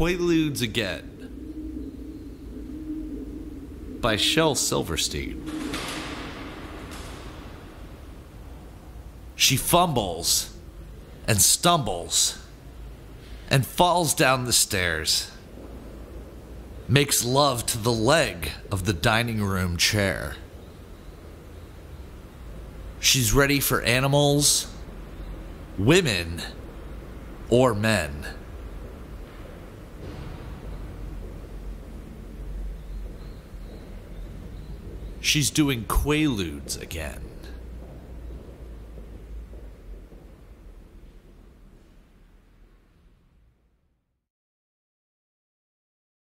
Quaaludes Again by Shel Silverstein. She fumbles and stumbles and falls down the stairs, makes love to the leg of the dining room chair. She's ready for animals, women, or men. She's doing Quaaludes again.